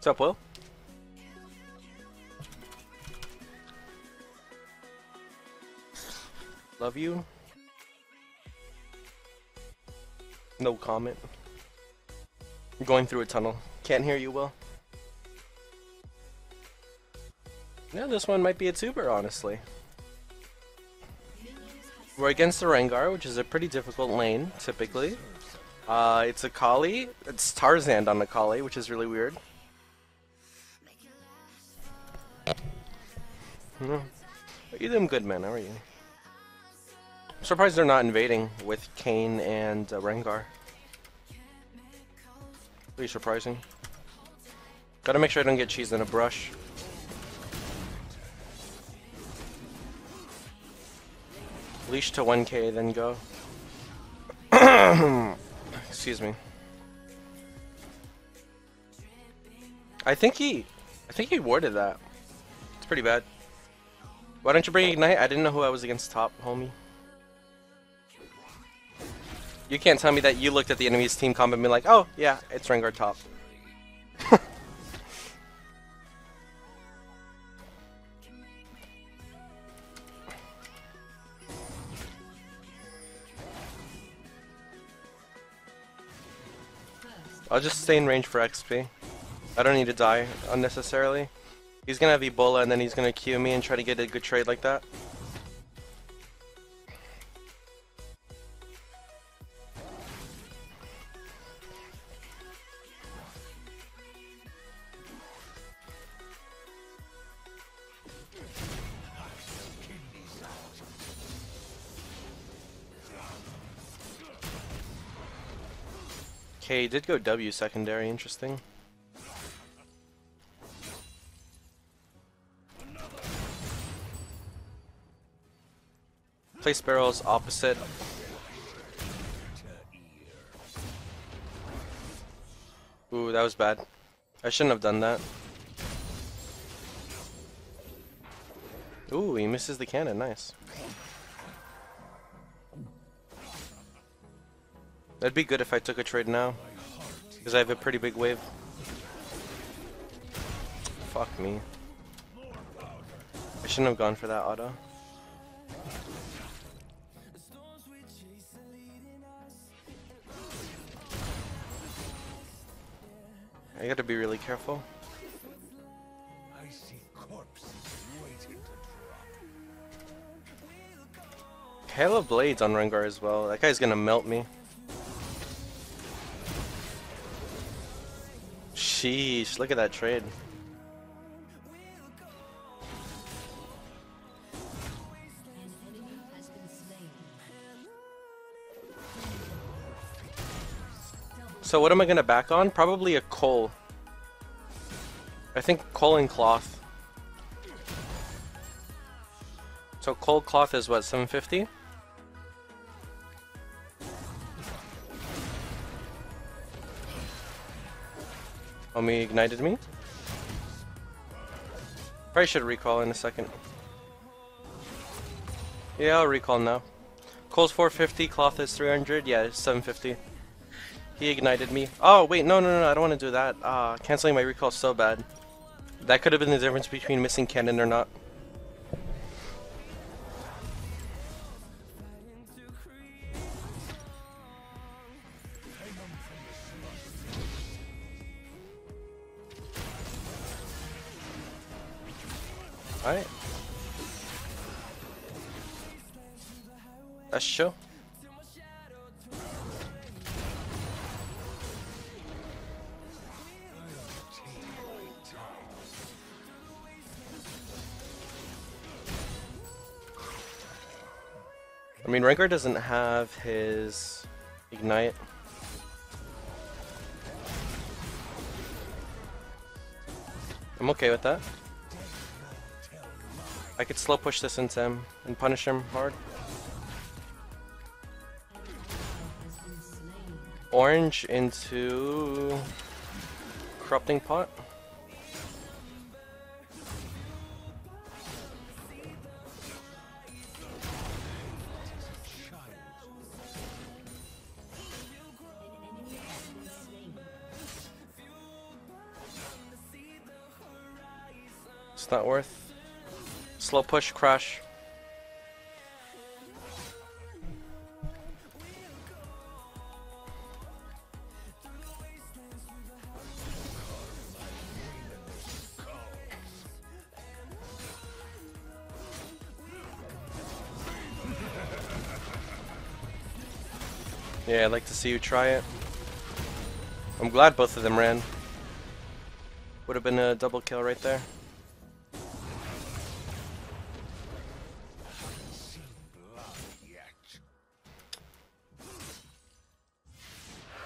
What's up, Will? Love you. No comment. I'm going through a tunnel. Can't hear you, Will. Yeah, this one might be a tuber, honestly. We're against the Rengar, which is a pretty difficult lane, typically. Uh, it's Akali. It's Tarzan on the Kali, which is really weird. Hmm. You them good men, how are you? I'm surprised they're not invading with Kayn and uh, Rengar. Pretty surprising. Gotta make sure I don't get cheese in a brush. Leash to 1k, then go. Excuse me. I think he... I think he warded that. It's pretty bad. Why don't you bring Ignite? I didn't know who I was against top, homie. You can't tell me that you looked at the enemy's team comp and be like, oh, yeah, it's Rengar top. I'll just stay in range for XP. I don't need to die unnecessarily. He's gonna have Ebola and then he's gonna Q me and try to get a good trade like that. Okay, he did go W secondary, interesting. Place barrels opposite. Ooh, that was bad. I shouldn't have done that. Ooh, he misses the cannon, nice. That'd be good if I took a trade now. Because I have a pretty big wave. Fuck me. I shouldn't have gone for that auto. I gotta be really careful. Hail of Blades on Rengar as well. That guy's gonna melt me. Sheesh, look at that trade. So what am I gonna back on? Probably a Cull. I think Cull and cloth. So coal cloth is what, 750? Omi ignited me. Probably should recall in a second. Yeah, I'll recall now. Cull's 450, cloth is 300, yeah, 750. He ignited me. Oh, wait, no, no, no, I don't want to do that. Uh, canceling my recall so bad. That could have been the difference between missing cannon or not. Alright. That's chill. I mean, Rengar doesn't have his Ignite. I'm okay with that. I could slow push this into him and punish him hard. Orange into... corrupting pot. It's not worth. Slow push, crush. Yeah, I'd like to see you try it. I'm glad both of them ran. Would have been a double kill right there.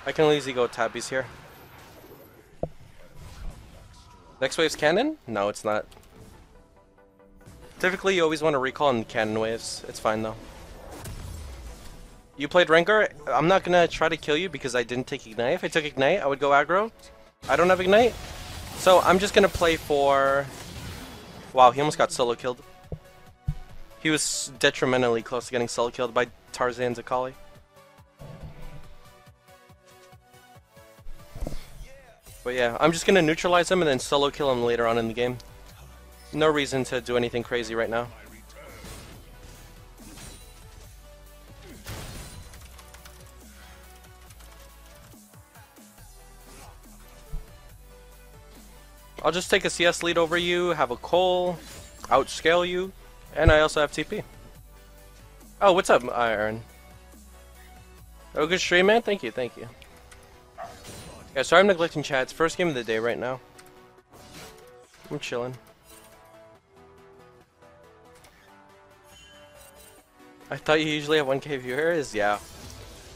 I can easily go Tabis here. Next wave's cannon? No, it's not. Typically, you always want to recall in cannon waves. It's fine though. You played Rengar. I'm not gonna try to kill you because I didn't take Ignite. If I took Ignite, I would go aggro. I don't have Ignite. So I'm just gonna play for... Wow, he almost got solo killed. He was detrimentally close to getting solo killed by Tarzan's Akali. But yeah, I'm just gonna neutralize him and then solo kill him later on in the game. No reason to do anything crazy right now. I'll just take a CS lead over you, have a Cull, outscale you, and I also have TP. Oh, what's up, Iron? Oh, good stream, man. Thank you, thank you. Yeah, sorry I'm neglecting chat. It's first game of the day right now. I'm chilling. I thought you usually have 1k viewers? Yeah.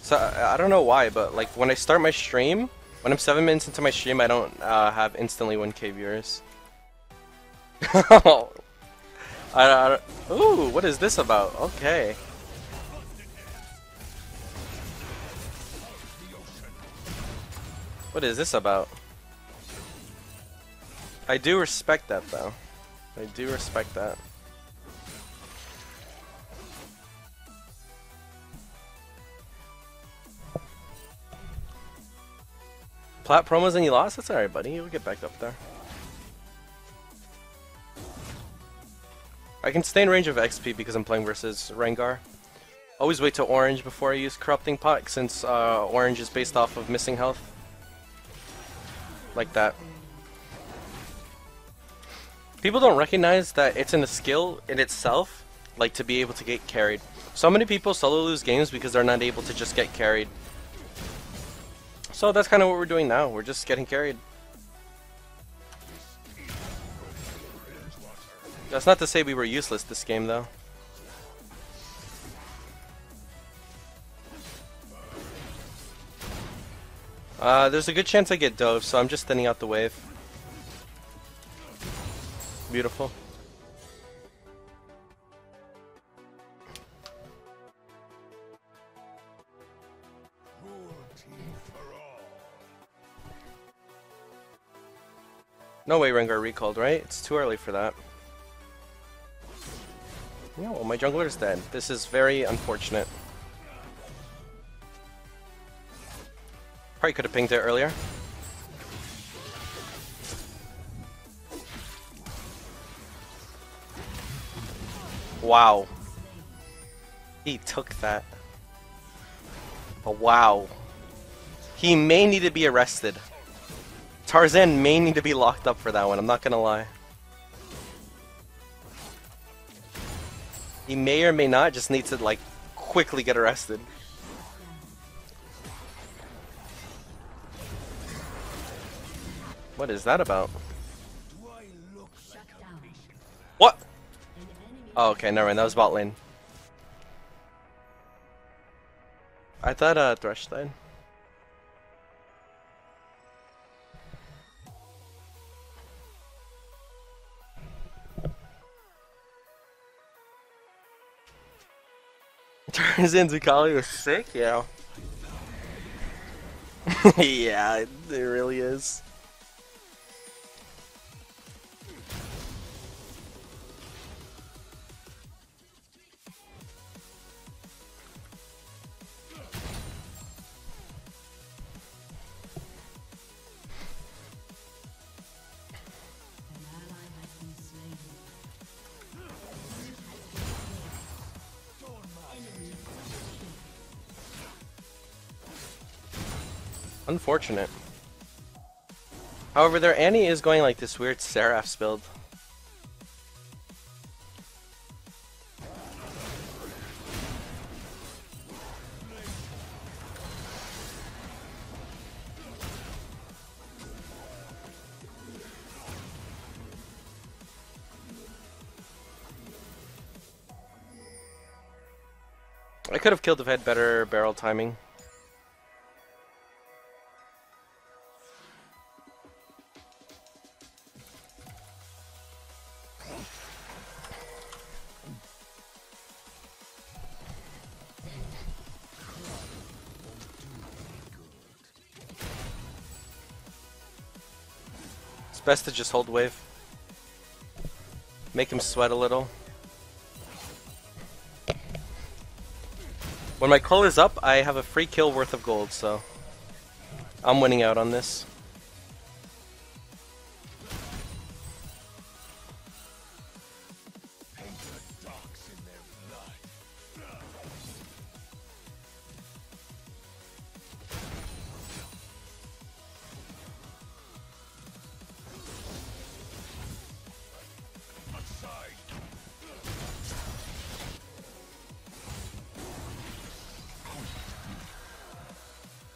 So, I don't know why, but like when I start my stream, when I'm 7 minutes into my stream, I don't uh, have instantly 1k viewers. I, I, ooh, what is this about? Okay. What is this about? I do respect that though. I do respect that. Plat promos and you lost? That's alright, buddy. You'll get back up there. I can stay in range of XP because I'm playing versus Rengar. Always wait till orange before I use Corrupting Pot since uh, orange is based off of missing health. Like that. People don't recognize that it's in a skill in itself, like to be able to get carried. So many people solo lose games because they're not able to just get carried. So that's kind of what we're doing now. We're just getting carried. That's not to say we were useless this game, though. Uh, there's a good chance I get dove, so I'm just thinning out the wave. Beautiful. No way Rengar recalled, right? It's too early for that. Yeah, well, my jungler is dead. This is very unfortunate. Probably could have pinged it earlier. Wow. He took that. Oh, wow. He may need to be arrested. Tarzan may need to be locked up for that one, I'm not gonna lie. He may or may not just need to, like, quickly get arrested. What is that about? What? Oh, okay, never mind. That was bot lane. I thought uh, Thresh died. Tarzan's Akali was sick, yeah. yeah, it really is. Unfortunate. However, their Annie is going like this weird Seraph's build. I could have killed if I had better barrel timing. Best to just hold wave. Make him sweat a little. When my call is up, I have a free kill worth of gold, so I'm winning out on this.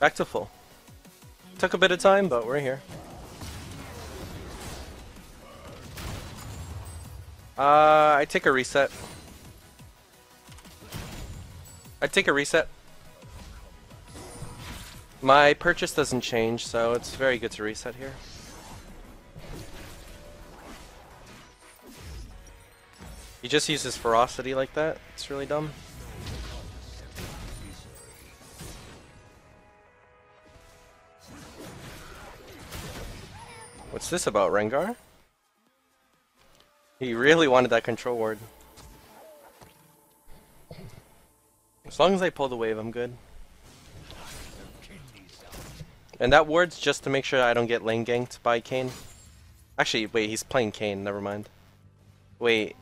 Back to full. Took a bit of time, but we're here. Uh, I take a reset. I take a reset. My purchase doesn't change, so it's very good to reset here. He just uses ferocity like that. It's really dumb. This about, Rengar? He really wanted that control ward. As long as I pull the wave, I'm good. And that ward's just to make sure I don't get lane ganked by Kayn. Actually, wait, he's playing Kayn, never mind. Wait.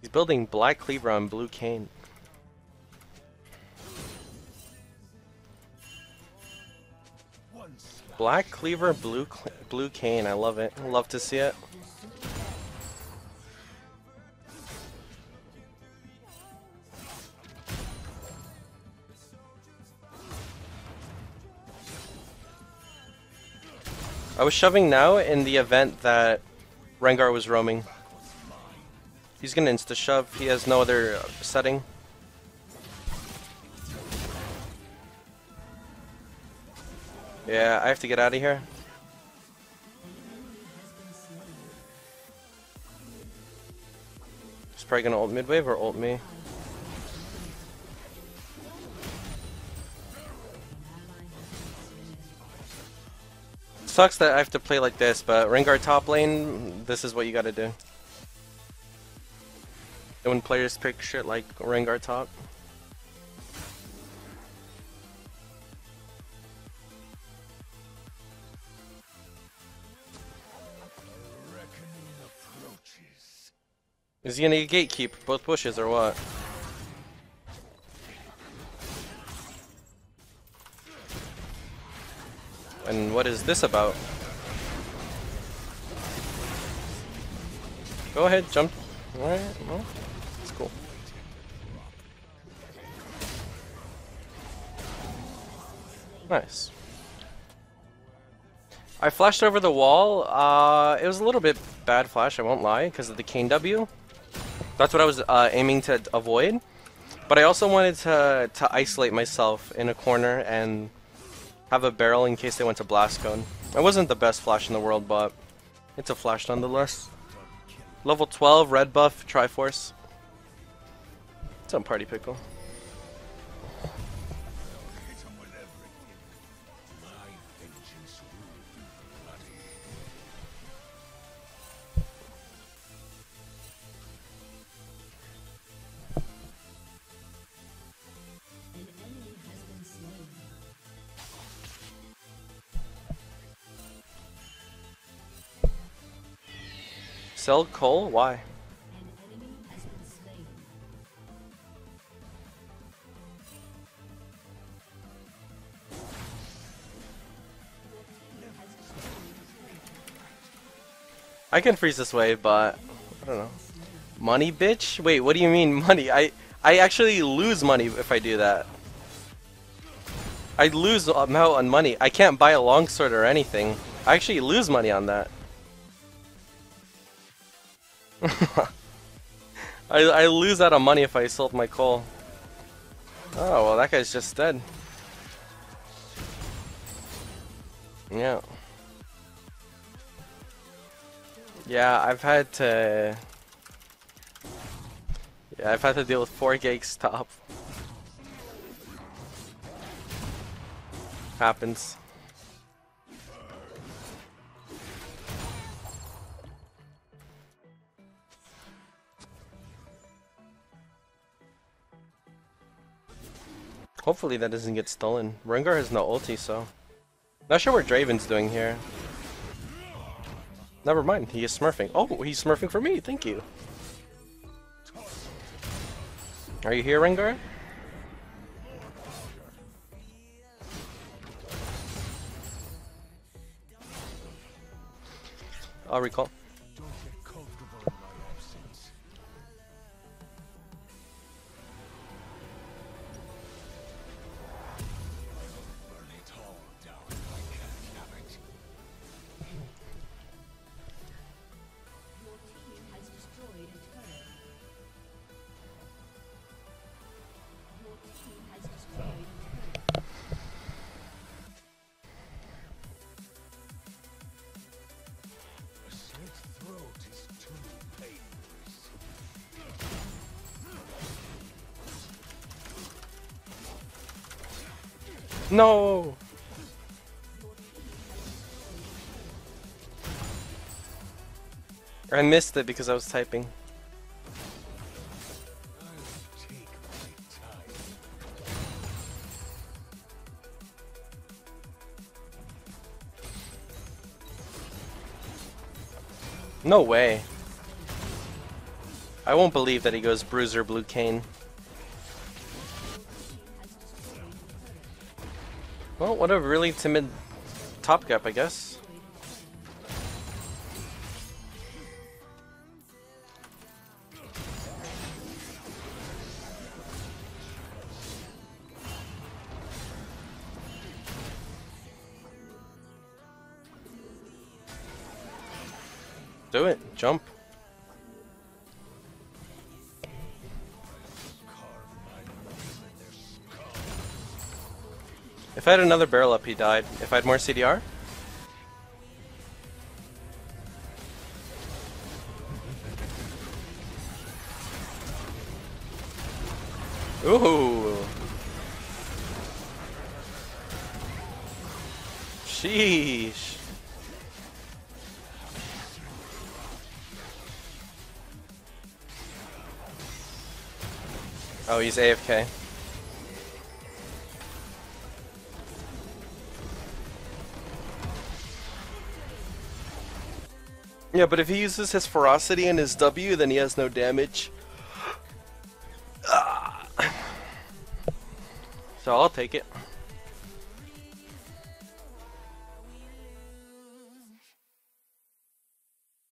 He's building Black Cleaver on Blue Kayn. Black Cleaver, Blue Blue Kayn. I love it. Love to see it. I was shoving now in the event that Rengar was roaming. He's gonna insta shove. He has no other setting. Yeah, I have to get out of here. He's probably gonna ult midwave or ult me. Sucks that I have to play like this, but Rengar top lane, this is what you gotta do. And when players pick shit like Rengar top. Is he gonna gatekeep both bushes or what? And what is this about? Go ahead, jump. Alright, well, it's cool. Nice. I flashed over the wall. Uh, it was a little bit bad flash, I won't lie, because of the Kayn W. That's what I was uh, aiming to avoid. But I also wanted to, to isolate myself in a corner and have a barrel in case they went to Blast Cone. It wasn't the best flash in the world, but it's a flash nonetheless. Level 12, red buff, Triforce. It's on Party Pickle. Sell Cull? Why? I can freeze this way, but I don't know. Money, bitch? Wait, what do you mean money? I I actually lose money if I do that. I lose amount on money. I can't buy a longsword or anything. I actually lose money on that. I, I lose out on money if I sold my Cull. Oh, well that guy's just dead. Yeah. Yeah, I've had to... Yeah, I've had to deal with 4 gigs top. Happens. Hopefully that doesn't get stolen. Rengar has no ulti, so... Not sure what Draven's doing here. Never mind, he is smurfing. Oh, he's smurfing for me, thank you. Are you here, Rengar? I'll recall. No! I missed it because I was typing. No way. I won't believe that he goes Bruiser Blue Kayn. What a really timid top gap, I guess. Do it. Jump. I had another barrel up, he died. If I had more CDR? Ooh. Sheesh. Oh, he's AFK. Yeah, but if he uses his ferocity and his W, then he has no damage. so I'll take it.